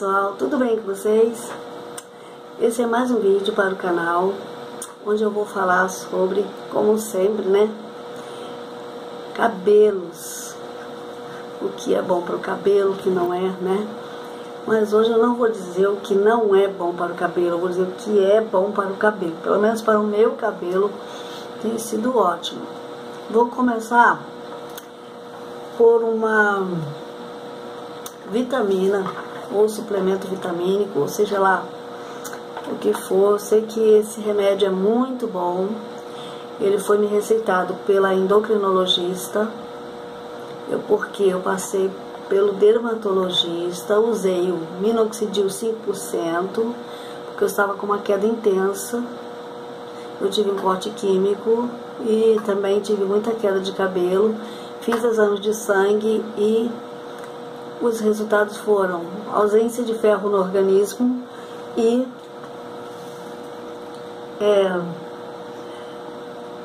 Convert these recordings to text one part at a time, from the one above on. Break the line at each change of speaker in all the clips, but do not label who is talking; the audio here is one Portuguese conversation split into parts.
pessoal, tudo bem com vocês? Esse é mais um vídeo para o canal onde eu vou falar sobre, como sempre, né? Cabelos. O que é bom para o cabelo, o que não é, né? Mas hoje eu não vou dizer o que não é bom para o cabelo, eu vou dizer o que é bom para o cabelo. Pelo menos para o meu cabelo tem sido ótimo. Vou começar por uma vitamina ou suplemento vitamínico, ou seja lá o que for. Eu sei que esse remédio é muito bom. Ele foi me receitado pela endocrinologista, eu, porque eu passei pelo dermatologista, usei o minoxidil 5%, porque eu estava com uma queda intensa. Eu tive um corte químico e também tive muita queda de cabelo. Fiz exames de sangue e os resultados foram ausência de ferro no organismo e é,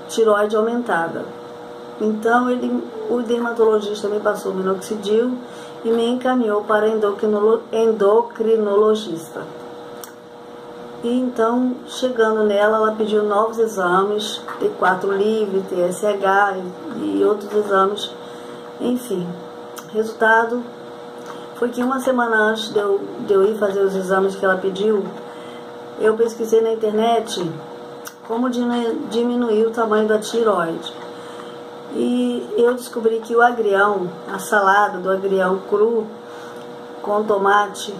tiroide aumentada. Então ele, o dermatologista me passou o minoxidil e me encaminhou para endocrinologista. E então, chegando nela, ela pediu novos exames, T4 livre, TSH e, e outros exames. Enfim, resultado foi que uma semana antes de eu, de eu ir fazer os exames que ela pediu, eu pesquisei na internet como diminuir o tamanho da tiroide. E eu descobri que o agrião, a salada do agrião cru com tomate,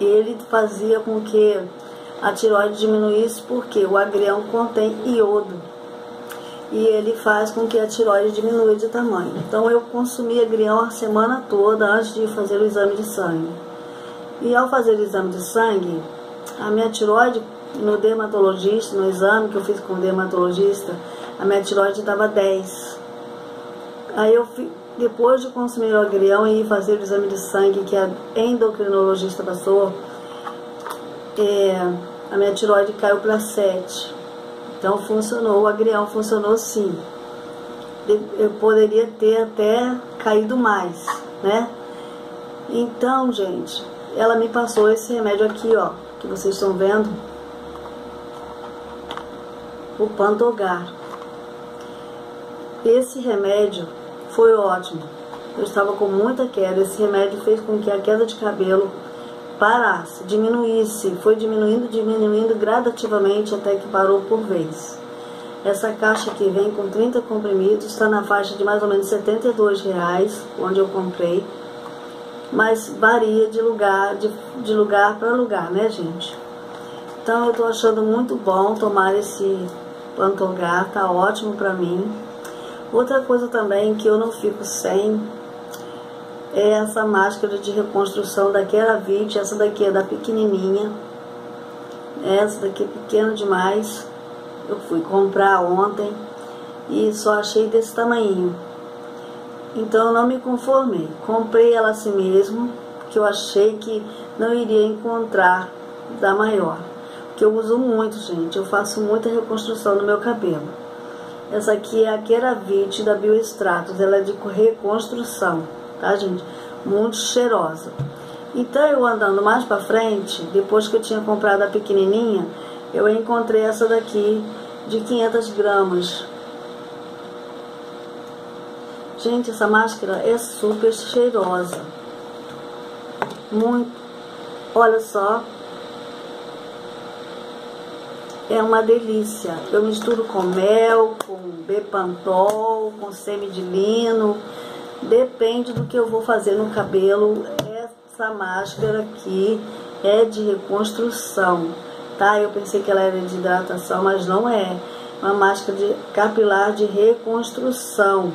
ele fazia com que a tiroide diminuísse porque o agrião contém iodo e ele faz com que a tiroide diminua de tamanho. Então eu consumi agrião a semana toda antes de fazer o exame de sangue. E ao fazer o exame de sangue, a minha tiroide no dermatologista, no exame que eu fiz com o dermatologista, a minha tiroide estava 10. Aí eu depois de consumir o agrião e fazer o exame de sangue que a endocrinologista passou, é, a minha tiroide caiu para 7. Então funcionou, o agrião funcionou sim. Eu poderia ter até caído mais, né? Então, gente, ela me passou esse remédio aqui, ó, que vocês estão vendo. O Pantogar. Esse remédio foi ótimo. Eu estava com muita queda. Esse remédio fez com que a queda de cabelo parasse, diminuísse, foi diminuindo, diminuindo gradativamente até que parou por vez. Essa caixa aqui vem com 30 comprimidos, está na faixa de mais ou menos 72 reais, onde eu comprei, mas varia de lugar de, de lugar para lugar, né, gente? Então eu estou achando muito bom tomar esse Pantogar, tá ótimo para mim. Outra coisa também que eu não fico sem é essa máscara de reconstrução da Keravit, essa daqui é da pequenininha, essa daqui é pequena demais, eu fui comprar ontem e só achei desse tamanho. Então não me conformei, comprei ela assim mesmo, que eu achei que não iria encontrar da maior, que eu uso muito, gente, eu faço muita reconstrução no meu cabelo. Essa aqui é a Keravit da Bioestratos, ela é de reconstrução tá, gente? Muito cheirosa. Então, eu andando mais para frente, depois que eu tinha comprado a pequenininha, eu encontrei essa daqui de 500 gramas. Gente, essa máscara é super cheirosa. Muito. Olha só. É uma delícia. Eu misturo com mel, com bepantol, com semi de lino Depende do que eu vou fazer no cabelo. Essa máscara aqui é de reconstrução, tá? Eu pensei que ela era de hidratação, mas não é. Uma máscara de capilar de reconstrução.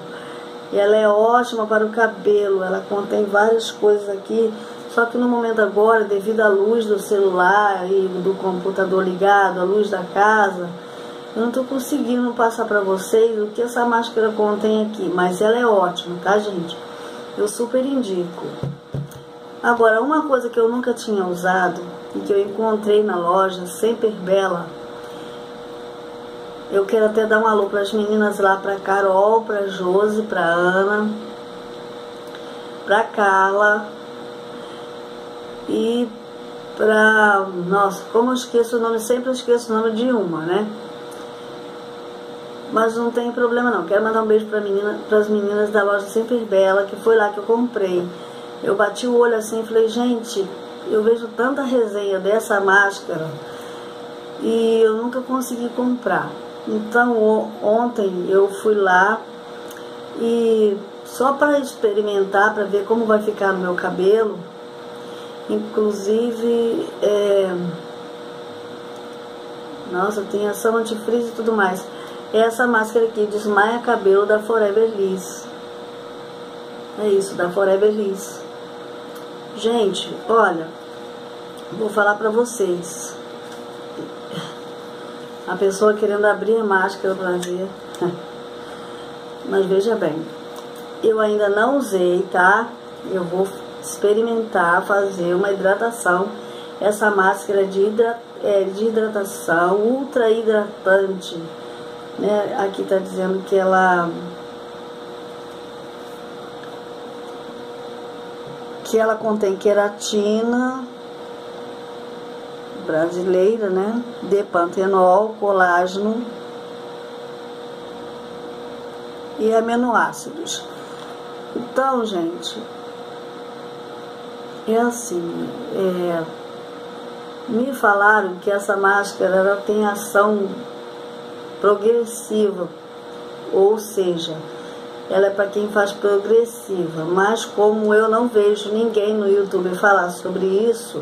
E ela é ótima para o cabelo. Ela contém várias coisas aqui. Só que no momento agora, devido à luz do celular e do computador ligado, à luz da casa, eu não estou conseguindo passar para vocês o que essa máscara contém aqui, mas ela é ótima, tá, gente? Eu super indico. Agora, uma coisa que eu nunca tinha usado e que eu encontrei na loja, sempre bela, eu quero até dar um alô para as meninas lá, para Carol, para Josi, para Ana, para Carla e pra. Nossa, como eu esqueço o nome, sempre esqueço o nome de uma, né? Mas não tem problema não. Quero mandar um beijo para menina, as meninas da loja Sempre Bela, que foi lá que eu comprei. Eu bati o olho assim e falei, gente, eu vejo tanta resenha dessa máscara e eu nunca consegui comprar. Então ontem eu fui lá e só para experimentar, para ver como vai ficar no meu cabelo, inclusive, é, nossa, tem ação antifreeze e tudo mais. Essa máscara aqui desmaia cabelo da Forever Liss. É isso, da Forever Liss. Gente, olha, vou falar pra vocês. A pessoa querendo abrir a máscara pra ver. Mas veja bem, eu ainda não usei, tá? Eu vou experimentar fazer uma hidratação. Essa máscara de, hidra, é, de hidratação ultra hidratante né? Aqui está dizendo que ela que ela contém queratina brasileira, né? De pantenol, colágeno e aminoácidos. Então, gente, é assim, é, me falaram que essa máscara ela tem ação progressiva, ou seja, ela é para quem faz progressiva, mas como eu não vejo ninguém no YouTube falar sobre isso,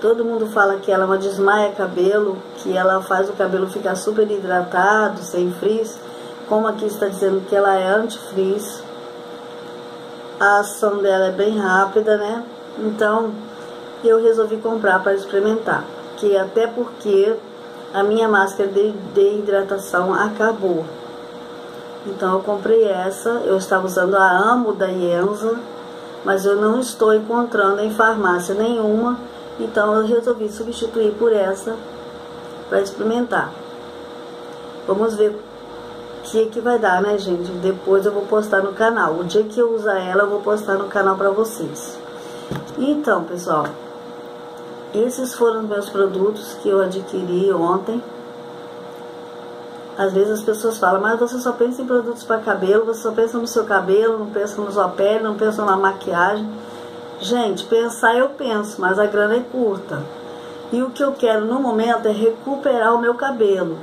todo mundo fala que ela é uma desmaia cabelo, que ela faz o cabelo ficar super hidratado, sem frizz, como aqui está dizendo que ela é anti-frizz, a ação dela é bem rápida, né? Então, eu resolvi comprar para experimentar, que até porque a minha máscara de, de hidratação acabou. Então eu comprei essa, eu estava usando a Amo da Ienza, mas eu não estou encontrando em farmácia nenhuma, então eu resolvi substituir por essa para experimentar. Vamos ver o que, que vai dar, né, gente? Depois eu vou postar no canal. O dia que eu usar ela, eu vou postar no canal para vocês. Então, pessoal, esses foram meus produtos que eu adquiri ontem. Às vezes as pessoas falam, mas você só pensa em produtos para cabelo, você só pensa no seu cabelo, não pensa na sua pele, não pensa na maquiagem. Gente, pensar eu penso, mas a grana é curta. E o que eu quero no momento é recuperar o meu cabelo.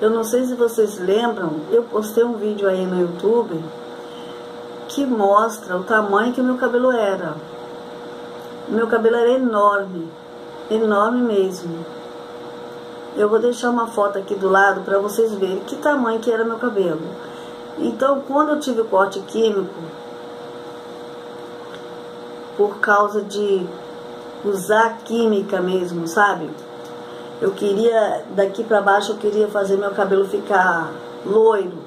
Eu não sei se vocês lembram, eu postei um vídeo aí no YouTube que mostra o tamanho que o meu cabelo era. Meu cabelo era enorme enorme mesmo. Eu vou deixar uma foto aqui do lado para vocês verem que tamanho que era meu cabelo. Então, quando eu tive o corte químico, por causa de usar química mesmo, sabe? Eu queria, daqui para baixo, eu queria fazer meu cabelo ficar loiro.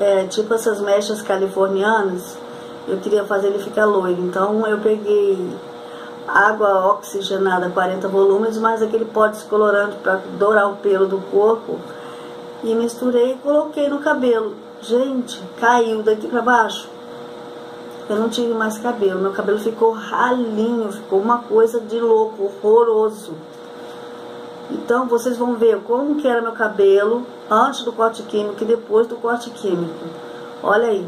É, tipo essas mechas californianas, eu queria fazer ele ficar loiro. Então, eu peguei água oxigenada 40 volumes, mais aquele pó descolorante para dourar o pelo do corpo. E misturei e coloquei no cabelo. Gente, caiu daqui para baixo. Eu não tive mais cabelo, meu cabelo ficou ralinho, ficou uma coisa de louco, horroroso. Então vocês vão ver como que era meu cabelo antes do corte químico e depois do corte químico. Olha aí.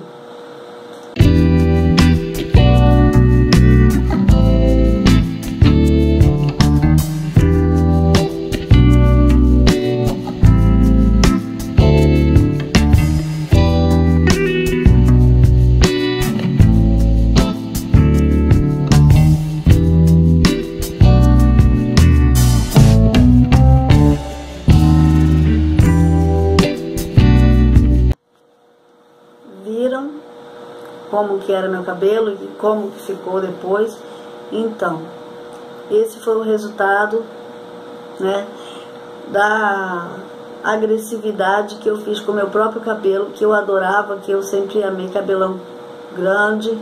Que era meu cabelo e como ficou depois. Então, esse foi o resultado, né, da agressividade que eu fiz com meu próprio cabelo, que eu adorava, que eu sempre amei cabelão grande,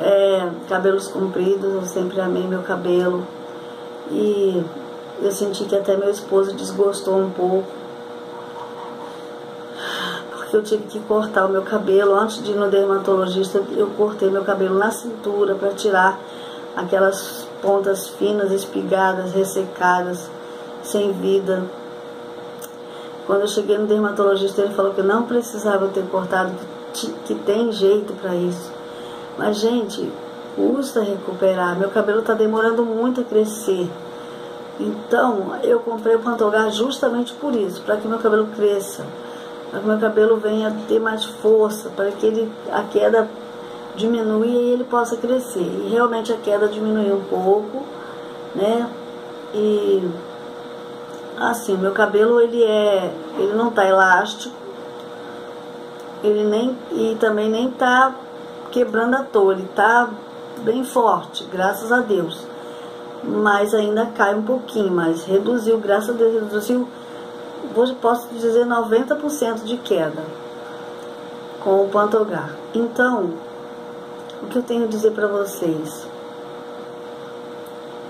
é, cabelos compridos, eu sempre amei meu cabelo. E eu senti que até meu esposo desgostou um pouco porque eu tive que cortar o meu cabelo. Antes de ir no dermatologista, eu cortei meu cabelo na cintura para tirar aquelas pontas finas, espigadas, ressecadas, sem vida. Quando eu cheguei no dermatologista, ele falou que não precisava ter cortado, que, que tem jeito para isso. Mas, gente, custa recuperar. Meu cabelo está demorando muito a crescer. Então, eu comprei o Pantogar justamente por isso, para que meu cabelo cresça, para que meu cabelo venha ter mais força, para que ele, a queda diminua e ele possa crescer. E realmente a queda diminuiu um pouco, né? E assim, meu cabelo ele é, ele não tá elástico, ele nem e também nem tá quebrando à toa, ele tá bem forte, graças a Deus. Mas ainda cai um pouquinho, mas reduziu, graças a Deus, reduziu, posso dizer, 90% de queda com o Pantogar. Então, o que eu tenho a dizer para vocês?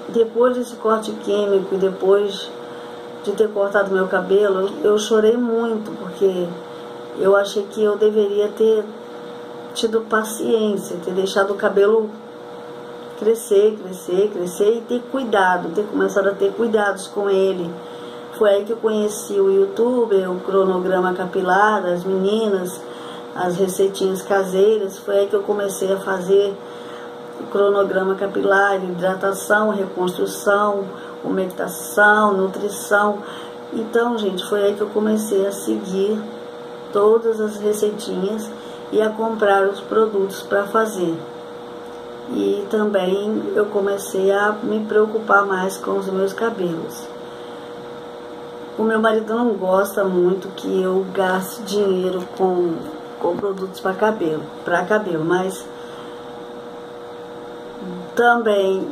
Depois desse corte químico e depois de ter cortado meu cabelo, eu chorei muito, porque eu achei que eu deveria ter tido paciência, ter deixado o cabelo crescer, crescer, crescer e ter cuidado, ter começado a ter cuidados com ele. Foi aí que eu conheci o YouTube, o cronograma capilar das meninas, as receitinhas caseiras. Foi aí que eu comecei a fazer o cronograma capilar, hidratação, reconstrução, umectação, nutrição. Então, gente, foi aí que eu comecei a seguir todas as receitinhas e a comprar os produtos para fazer. E também eu comecei a me preocupar mais com os meus cabelos. O meu marido não gosta muito que eu gaste dinheiro com com produtos para cabelo, para cabelo, mas também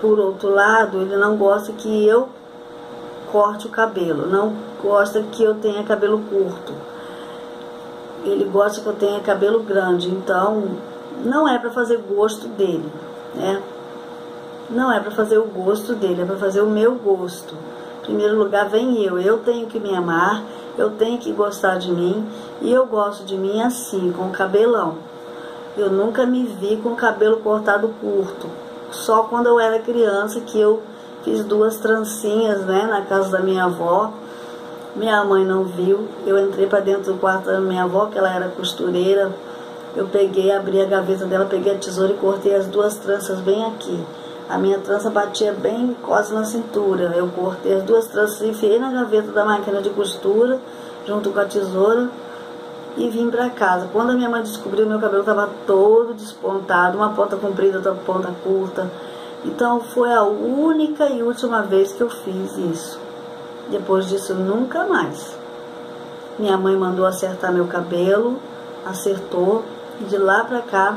por outro lado, ele não gosta que eu corte o cabelo, não gosta que eu tenha cabelo curto. Ele gosta que eu tenha cabelo grande, então não é para fazer gosto dele, né? Não é para fazer o gosto dele, é para fazer o meu gosto. Primeiro lugar vem eu, eu tenho que me amar, eu tenho que gostar de mim e eu gosto de mim assim, com cabelão. Eu nunca me vi com cabelo cortado curto. Só quando eu era criança que eu fiz duas trancinhas, né, na casa da minha avó. Minha mãe não viu. Eu entrei para dentro do quarto da minha avó, que ela era costureira. Eu peguei, abri a gaveta dela, peguei a tesoura e cortei as duas tranças bem aqui. A minha trança batia bem quase na cintura. Eu cortei as duas tranças e enfiei na gaveta da máquina de costura, junto com a tesoura e vim para casa. Quando a minha mãe descobriu, meu cabelo estava todo despontado, uma ponta comprida, outra ponta curta. Então foi a única e última vez que eu fiz isso. Depois disso, nunca mais. Minha mãe mandou acertar meu cabelo, acertou, e de lá para cá,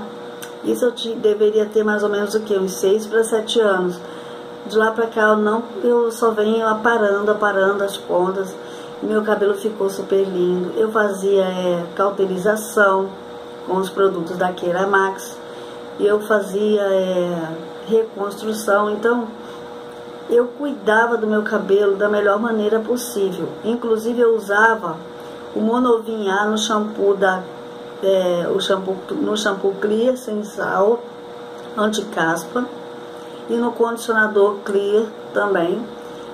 isso eu te, deveria ter mais ou menos o que? Uns 6 para 7 anos. De lá para cá eu não, eu só venho aparando, aparando as pontas meu cabelo ficou super lindo. Eu fazia é, cauterização com os produtos da Keramax. Eu fazia é, reconstrução. Então, eu cuidava do meu cabelo da melhor maneira possível. Inclusive, eu usava o Monovin A no shampoo da é, o shampoo, no shampoo Clear sem sal, anti-caspa e no condicionador Clear também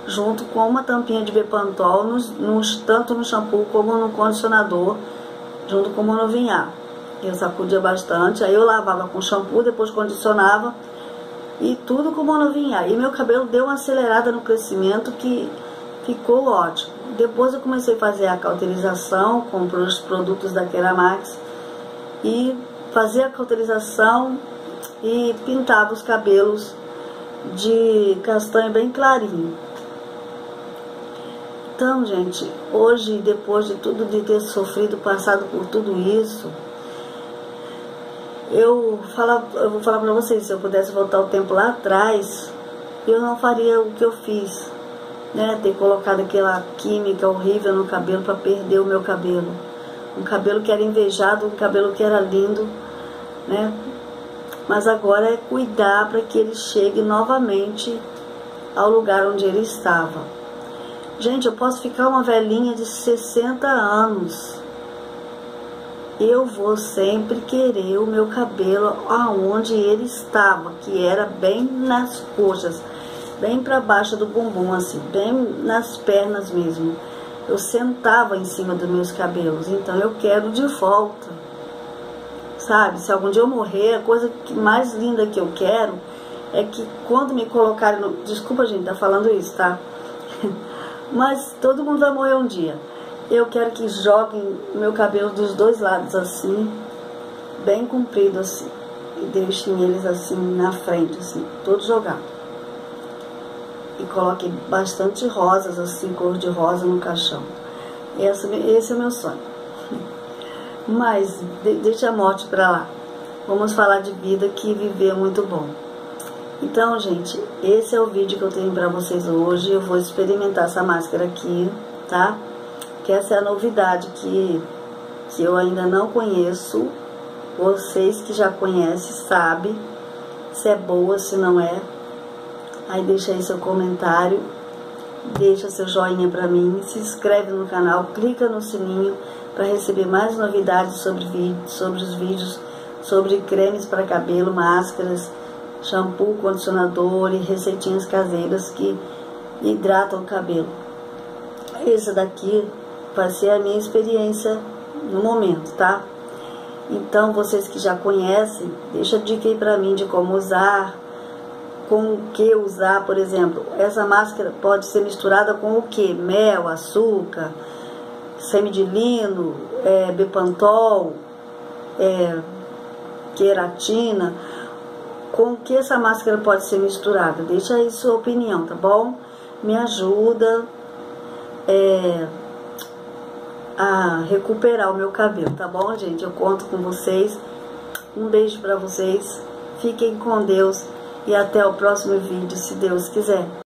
junto com uma tampinha de Bepantol, nos, nos, tanto no shampoo como no condicionador, junto com o monovinhar. Eu sacudia bastante, aí eu lavava com shampoo, depois condicionava e tudo com monovinhar. E meu cabelo deu uma acelerada no crescimento que ficou ótimo. Depois eu comecei a fazer a cauterização com os produtos da Keramax e fazia a cauterização e pintava os cabelos de castanho bem clarinho. Então, gente, hoje, depois de tudo, de ter sofrido, passado por tudo isso, eu, fala, eu vou falar pra vocês, se eu pudesse voltar o tempo lá atrás, eu não faria o que eu fiz, né? Ter colocado aquela química horrível no cabelo para perder o meu cabelo. Um cabelo que era invejado, um cabelo que era lindo, né? Mas agora é cuidar para que ele chegue novamente ao lugar onde ele estava. Gente, eu posso ficar uma velhinha de 60 anos eu vou sempre querer o meu cabelo aonde ele estava, que era bem nas coxas, bem para baixo do bumbum, assim, bem nas pernas mesmo. Eu sentava em cima dos meus cabelos, então eu quero de volta. Sabe, se algum dia eu morrer, a coisa mais linda que eu quero é que quando me colocarem no... Desculpa, gente, tá falando isso, tá? Mas todo mundo vai morrer um dia. Eu quero que joguem meu cabelo dos dois lados assim, bem comprido assim. E deixem eles assim na frente, assim, todo jogado. E coloquem bastante rosas, assim, cor de rosa no caixão. Esse, esse é o meu sonho. Mas deixa a morte pra lá. Vamos falar de vida que viver é muito bom. Então, gente, esse é o vídeo que eu tenho pra vocês hoje. Eu vou experimentar essa máscara aqui, tá? Que essa é a novidade que, que eu ainda não conheço. Vocês que já conhecem sabem se é boa, se não é. Aí deixa aí seu comentário, deixa seu joinha pra mim, se inscreve no canal, clica no sininho para receber mais novidades sobre, sobre os vídeos, sobre cremes para cabelo, máscaras, shampoo, condicionador e receitinhas caseiras que hidratam o cabelo. Esse daqui vai ser a minha experiência no momento, tá? Então, vocês que já conhecem, deixa a dica aí pra mim de como usar, com o que usar, por exemplo. Essa máscara pode ser misturada com o que? Mel, açúcar, semidilino, é, bepantol, é, queratina com que essa máscara pode ser misturada? Deixa aí sua opinião, tá bom? Me ajuda é, a recuperar o meu cabelo, tá bom, gente? Eu conto com vocês. Um beijo para vocês. Fiquem com Deus e até o próximo vídeo, se Deus quiser.